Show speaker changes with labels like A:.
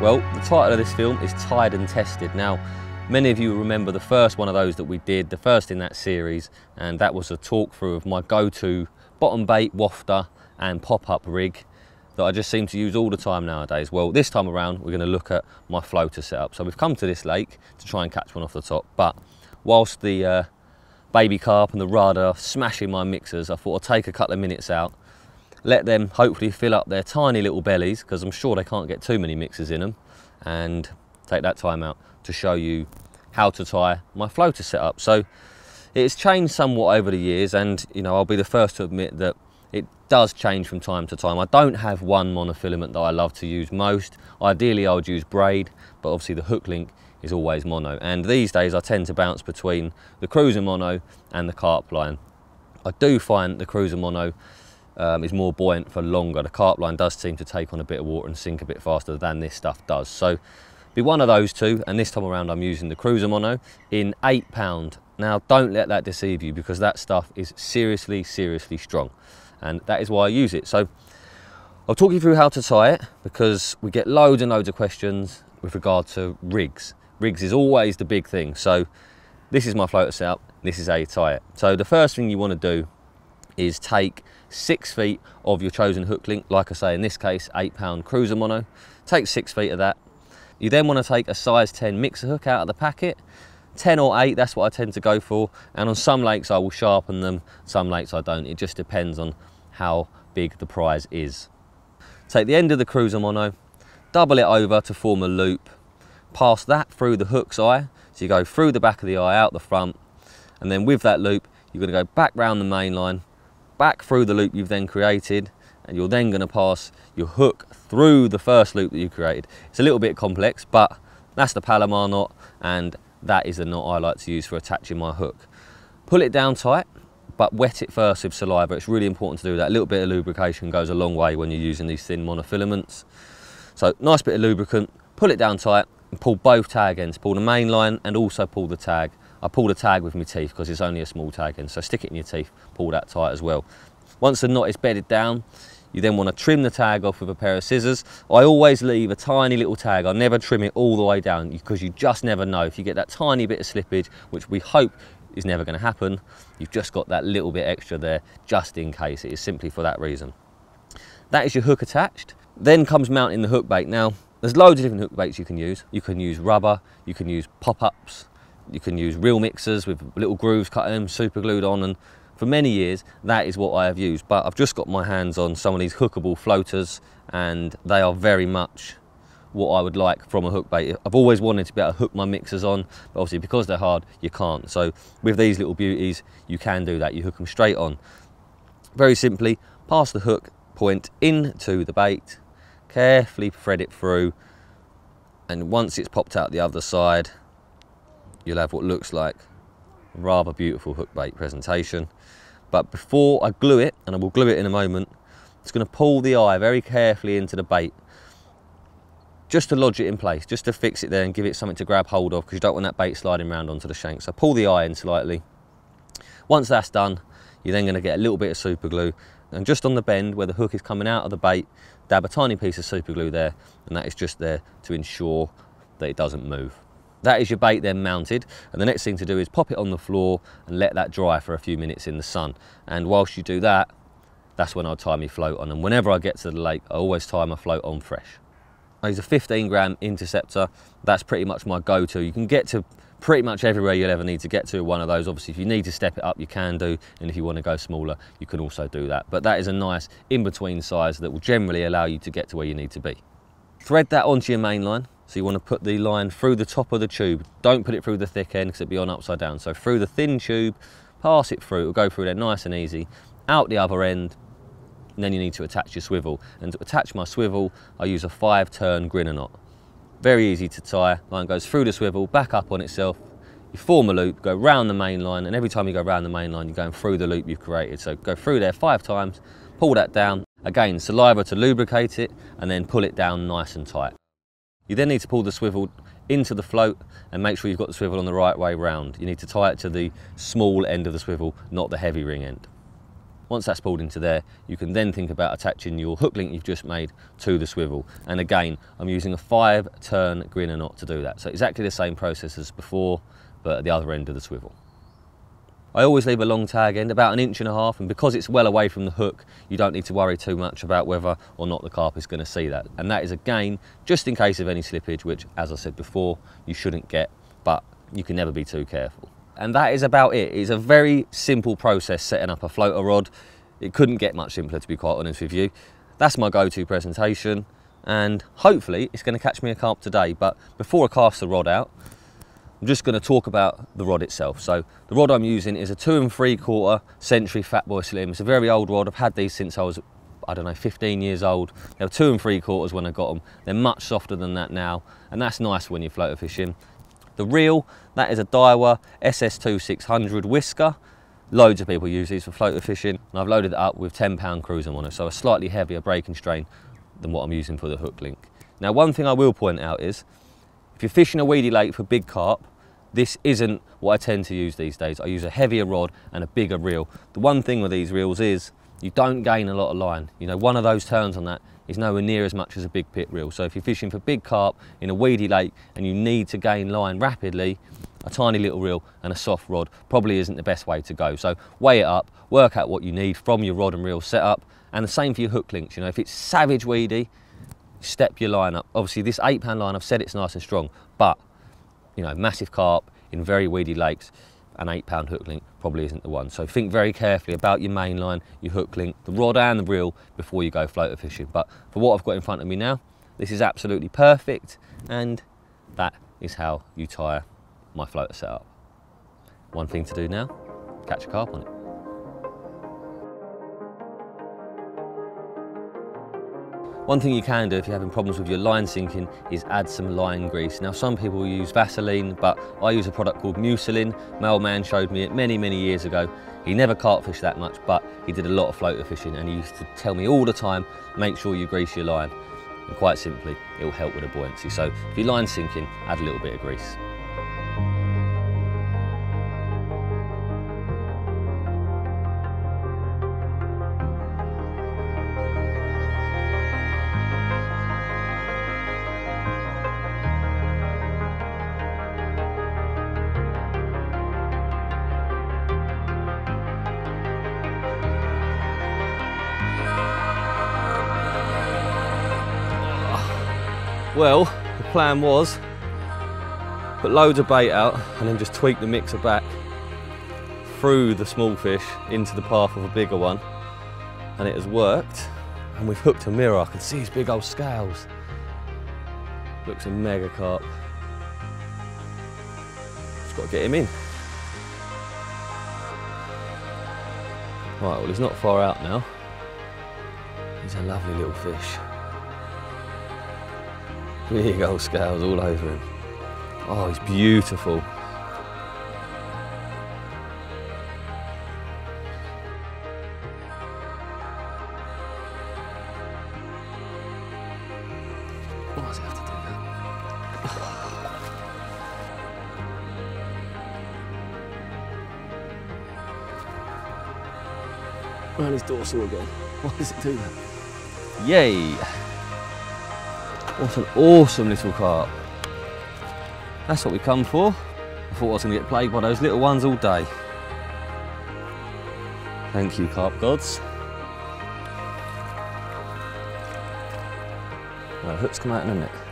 A: Well, the title of this film is Tied and Tested. Now, many of you remember the first one of those that we did, the first in that series, and that was a talk through of my go-to bottom bait, wafter and pop-up rig that I just seem to use all the time nowadays. Well, this time around, we're gonna look at my floater setup. So we've come to this lake to try and catch one off the top, but whilst the uh, baby carp and the rudd are smashing my mixers, I thought I'd take a couple of minutes out, let them hopefully fill up their tiny little bellies, because I'm sure they can't get too many mixers in them, and take that time out to show you how to tie my floater setup. So it's changed somewhat over the years, and you know, I'll be the first to admit that it does change from time to time. I don't have one monofilament that I love to use most. Ideally, I would use braid, but obviously the hook link is always mono. And these days I tend to bounce between the cruiser mono and the carp line. I do find the cruiser mono um, is more buoyant for longer. The carp line does seem to take on a bit of water and sink a bit faster than this stuff does. So be one of those two, and this time around I'm using the cruiser mono in eight pound. Now don't let that deceive you because that stuff is seriously, seriously strong. And that is why I use it. So I'll talk you through how to tie it because we get loads and loads of questions with regard to rigs rigs is always the big thing. So this is my floater setup, this is how you tie it. So the first thing you want to do is take six feet of your chosen hook link, like I say in this case, eight pound cruiser mono. Take six feet of that. You then want to take a size 10 mixer hook out of the packet. 10 or 8, that's what I tend to go for. And on some lakes I will sharpen them, some lakes I don't. It just depends on how big the prize is. Take the end of the cruiser mono, double it over to form a loop pass that through the hook's eye. So you go through the back of the eye, out the front, and then with that loop, you're gonna go back round the main line, back through the loop you've then created, and you're then gonna pass your hook through the first loop that you created. It's a little bit complex, but that's the Palomar knot, and that is the knot I like to use for attaching my hook. Pull it down tight, but wet it first with saliva. It's really important to do that. A little bit of lubrication goes a long way when you're using these thin monofilaments. So nice bit of lubricant, pull it down tight, and pull both tag ends, pull the main line and also pull the tag. I pull the tag with my teeth because it's only a small tag end, so stick it in your teeth, pull that tight as well. Once the knot is bedded down, you then want to trim the tag off with a pair of scissors. I always leave a tiny little tag. I never trim it all the way down because you just never know. If you get that tiny bit of slippage, which we hope is never going to happen, you've just got that little bit extra there just in case. It is simply for that reason. That is your hook attached. Then comes mounting the hook bait. Now, there's loads of different hook baits you can use. You can use rubber, you can use pop-ups, you can use real mixers with little grooves cut in them, super glued on, and for many years, that is what I have used. But I've just got my hands on some of these hookable floaters, and they are very much what I would like from a hook bait. I've always wanted to be able to hook my mixers on, but obviously because they're hard, you can't. So with these little beauties, you can do that. You hook them straight on. Very simply, pass the hook point into the bait, carefully thread it through and once it's popped out the other side you'll have what looks like rather beautiful hook bait presentation. But before I glue it and I will glue it in a moment it's going to pull the eye very carefully into the bait just to lodge it in place just to fix it there and give it something to grab hold of because you don't want that bait sliding around onto the shank. So pull the eye in slightly. Once that's done you're then going to get a little bit of super glue. And just on the bend where the hook is coming out of the bait dab a tiny piece of super glue there and that is just there to ensure that it doesn't move. That is your bait then mounted and the next thing to do is pop it on the floor and let that dry for a few minutes in the sun and whilst you do that that's when I'll tie my float on and whenever I get to the lake I always tie my float on fresh. I use a 15 gram interceptor that's pretty much my go-to. You can get to pretty much everywhere you'll ever need to get to one of those. Obviously, if you need to step it up, you can do, and if you want to go smaller, you can also do that. But that is a nice in-between size that will generally allow you to get to where you need to be. Thread that onto your main line. So you want to put the line through the top of the tube. Don't put it through the thick end because it'll be on upside down. So through the thin tube, pass it through, it'll go through there nice and easy. Out the other end, and then you need to attach your swivel. And to attach my swivel, I use a five turn grinner knot. Very easy to tie. Line goes through the swivel, back up on itself. You form a loop, go round the main line, and every time you go round the main line, you're going through the loop you've created. So go through there five times, pull that down. Again, saliva to lubricate it, and then pull it down nice and tight. You then need to pull the swivel into the float and make sure you've got the swivel on the right way round. You need to tie it to the small end of the swivel, not the heavy ring end. Once that's pulled into there, you can then think about attaching your hook link you've just made to the swivel. And again, I'm using a five turn grinner knot to do that. So exactly the same process as before, but at the other end of the swivel. I always leave a long tag end, about an inch and a half, and because it's well away from the hook, you don't need to worry too much about whether or not the carp is going to see that. And that is again, just in case of any slippage, which as I said before, you shouldn't get, but you can never be too careful. And that is about it. It's a very simple process setting up a floater rod. It couldn't get much simpler to be quite honest with you. That's my go-to presentation and hopefully it's going to catch me a carp today. But before I cast the rod out, I'm just going to talk about the rod itself. So the rod I'm using is a two and three quarter Century Fatboy Slim. It's a very old rod. I've had these since I was, I don't know, 15 years old. They were two and three quarters when I got them. They're much softer than that now. And that's nice when you're floater fishing. The reel, that is a Daiwa SS2600 whisker. Loads of people use these for floater fishing. And I've loaded it up with 10 pound cruising on it. So a slightly heavier breaking strain than what I'm using for the hook link. Now, one thing I will point out is, if you're fishing a weedy lake for big carp, this isn't what I tend to use these days. I use a heavier rod and a bigger reel. The one thing with these reels is you don't gain a lot of line. You know, one of those turns on that is nowhere near as much as a big pit reel. So if you're fishing for big carp in a weedy lake and you need to gain line rapidly, a tiny little reel and a soft rod probably isn't the best way to go. So weigh it up, work out what you need from your rod and reel setup, and the same for your hook links. You know, if it's savage weedy, step your line up. Obviously this eight pound line, I've said it's nice and strong, but you know, massive carp in very weedy lakes, an eight pound hook link probably isn't the one. So think very carefully about your main line, your hook link, the rod and the reel before you go floater fishing. But for what I've got in front of me now, this is absolutely perfect. And that is how you tie my floater setup. One thing to do now, catch a carp on it. One thing you can do if you're having problems with your line sinking is add some line grease. Now some people use Vaseline, but I use a product called Mucilin. Mailman showed me it many, many years ago. He never carp fished that much, but he did a lot of floater fishing and he used to tell me all the time, make sure you grease your line. And quite simply, it will help with the buoyancy. So if your line's sinking, add a little bit of grease. Well, the plan was put loads of bait out and then just tweak the mixer back through the small fish into the path of a bigger one. And it has worked. And we've hooked a mirror. I can see his big old scales. Looks a mega carp. Just got to get him in. Right, well he's not far out now. He's a lovely little fish. Big old scales all over him. Oh, he's beautiful. Why does he have to do that? Around his dorsal again. Why does it do that? Yay! What an awesome little carp. That's what we come for. I thought I was going to get plagued by those little ones all day. Thank you, carp gods. Right, hooks come out in a minute.